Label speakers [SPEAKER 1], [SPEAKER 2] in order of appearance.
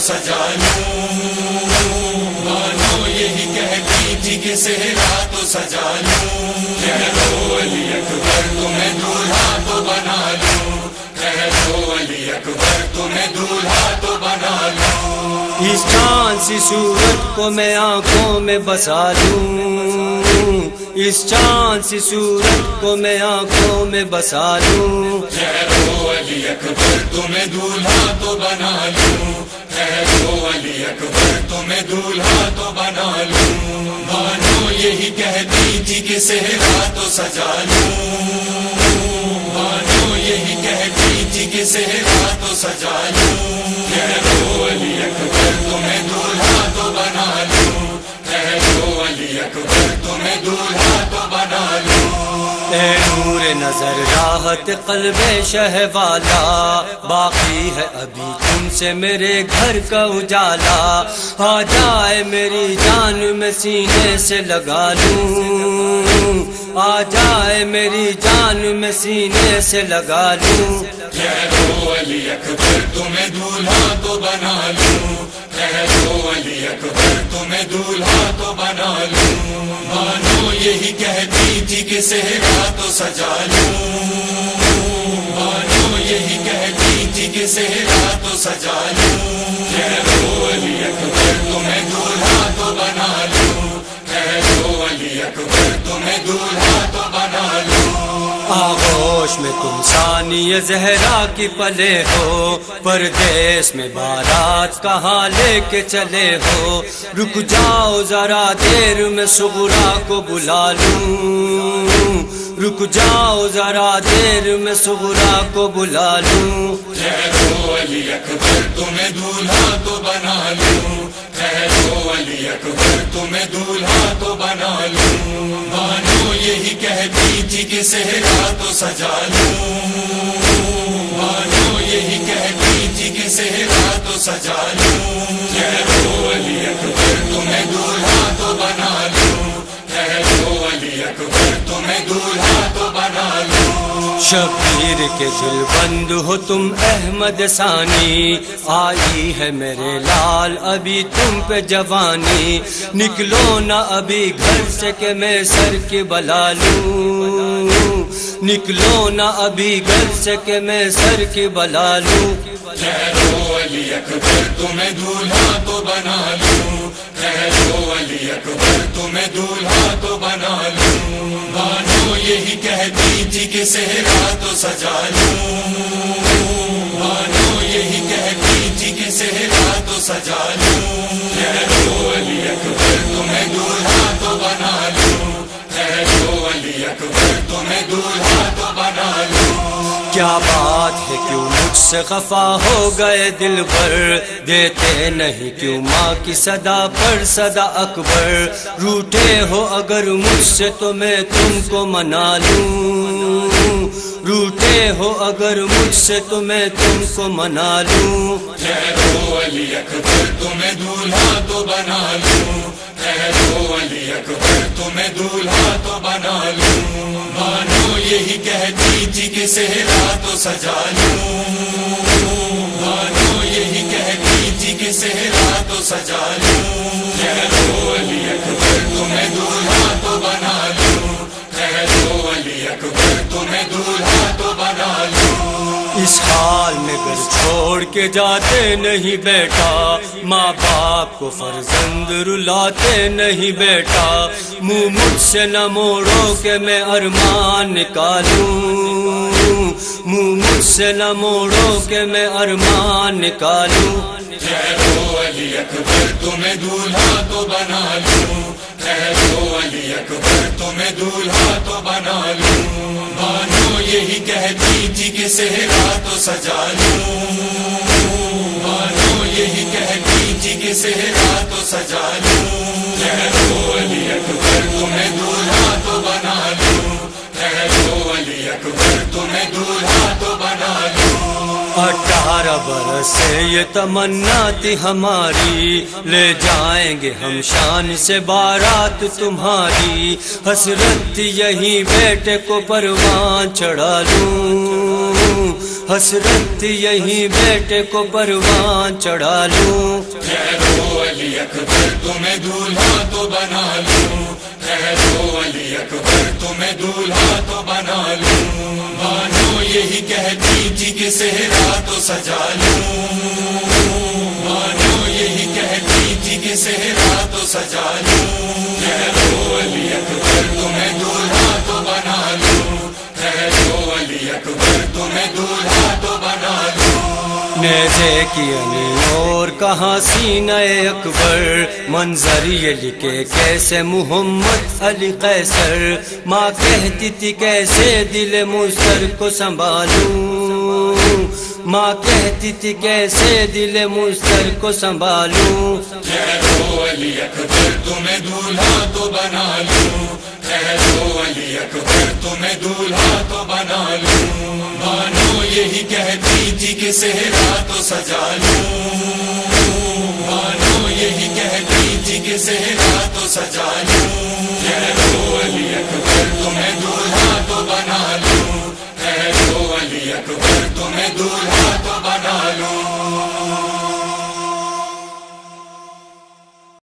[SPEAKER 1] سجالوں یہی کہہ یہی کہہ
[SPEAKER 2] اس چاند سی صورت کو میں آنکھوں میں بسا لوں۔ اس چاند سی صورت کو میں آنکھوں میں بسا لوں۔
[SPEAKER 1] کہہ دو علی اکبر، تمہیں دولہا تو بنا لوں۔ علی اکبر، تمہیں دولہا تو بنا لوں۔ بانو یہی کہتی تھی کہ صحرا تو سجا لوں۔ بانو یہی کہتی تھی کہ صحرا تو سجا لوں۔
[SPEAKER 2] اے نور نظر، راحت قلب شہ والا۔ باقی ہے ابھی تم سے میرے گھر کا اجالا۔ آ جائے میری جان میں سینے سے لگا لوں۔ آ جائے میری جان میں سینے سے لگا لوں۔
[SPEAKER 1] علی اکبر، تمہیں دولہا تو بنا لوں۔ کہہ دو علی اکبر، تمہیں دولہا تو بنا لوں۔ بانو یہی کہتی تھی کہ صحرا تو سجا لوں۔ بانو یہی کہتی تھی کہ صحرا تو سجا لوں۔ کہہ علی اکبر، تمہیں دولہا تو بنا لوں۔ کہہ علی اکبر، تمہیں دولہا تو بنا لوں۔
[SPEAKER 2] آغوش میں تم سا ثانی زہرا کی پلے ہو؟ پردیس میں بارات کہاں لے کے چلے ہو؟ رک جاؤ ذرا دیر میں سغرا کو بلا لوں۔ رک جاؤ ذرا دیر میں سغرا کو بلا لوں۔
[SPEAKER 1] کہہ دو علی اکبر تمہیں دولہا تو بنا لوں۔ کہہ دو علی اکبر تمہیں دولہا تو بنا لوں۔ یہی کہتی تھی کہ صحرا تو سجا لوں۔ مانو یہی کہتی تھی کہ صحرا تو سجا لوں۔ کہہ علی اکبر، تمہیں دولہا تو بنا لوں۔ کہہ دو علی اکبر، تمہیں دولہا
[SPEAKER 2] شبیر کے دل بند ہو تم احمد ثانی۔ آئی ہے میرے لال، ابھی تم پہ جوانی۔ نکلو نہ ابھی گھر سے کہ میں سر کی بلا لوں۔ نکلو نہ ابھی گھر سے کہ میں سر کی بلا لوں۔
[SPEAKER 1] علی اکبر، تمہیں دولہا تو بنا لوں۔ کہہ دو علی اکبر، تمہیں دولہا تو بنا لوں۔ بانو یہی کہتی تھی کہ صحرا تو سجا لوں۔ بانو یہی کہتی تھی کہ صحرا تو سجا لوں۔
[SPEAKER 2] کیا بات ہے؟ کیوں مجھ سے خفا ہو گئے دل بھر؟ دیتے نہیں کیوں ماں کی صدا پر صدا اکبر؟ روٹے ہو اگر مجھ سے تو میں تم کو منا لوں۔ روٹے ہو اگر مجھ سے تو میں تم کو منا لوں۔
[SPEAKER 1] علی اکبر تمہیں دولہا تو بنا لوں۔ تمہیں دولہا تو بنا لوں بانو یہی کہتی تھی کہ صحرا تو سجا لوں بانو یہی کہتی تھی کہ صحرا تو سجا لوں۔
[SPEAKER 2] چھوڑ کے جاتے نہیں بیٹا، ماں باپ کو فرزند رلاتے نہیں بیٹا۔ منہ مجھ سے نہ موڑو کہ میں ارمان نکالوں۔ منہ مجھ سے نہ موڑو کہ میں ارمان نکالوں۔
[SPEAKER 1] علی اکبر، تمہیں دولہا تو بنا لوں۔ علی اکبر تمہیں دولہا تو بنا لوں۔ بانو یہی کہتی تھی کہ صحرا تو سجا لوں بانو یہی کہتی تھی کہ صحرا تو سجا لوں کہہ علی اکبر تمہیں دولہا تو بنا لوں کہہ علی اکبر تمہیں دولہا تو
[SPEAKER 2] بارہ برس سے یہ تمنا تھی ہماری۔ لے جائیں گے ہم شان سے بارات تمہاری۔ حسرت تھی یہی بیٹے کو پروان چڑھا لوں۔ حسرت تھی یہی بیٹے کو پروان چڑھا لوں۔
[SPEAKER 1] علی اکبر، تمہیں دولہا تو بنا لوں۔ ٹھہرو علی اکبر تمہیں دولہا تو بنا لوں بانو یہی کہتی تھی کہ صحرا تو سجا لوں بانو یہی کہتی تھی کہ صحرا تو سجا لوں
[SPEAKER 2] نیزے کی علی اور کہاں سینہ اکبر؟ منظر یہ لکھے کیسے محمد علی قیصر؟ ماں کہتی تھی کیسے دل مستر کو سنبھالوں؟ ماں کہتی تھی کیسے دل مستر کو سنبھالوں؟
[SPEAKER 1] ٹھہرو علی اکبر، تمہیں دولہا تو بنا لوں۔ ٹھہرو علی اکبر، تمہیں دولہا تو بنا لوں۔ بانو یہی کہتی جی کے صحرا تو سجا لوں۔ مانو یہی کہہ جی کے صحرا تو سجا لوں۔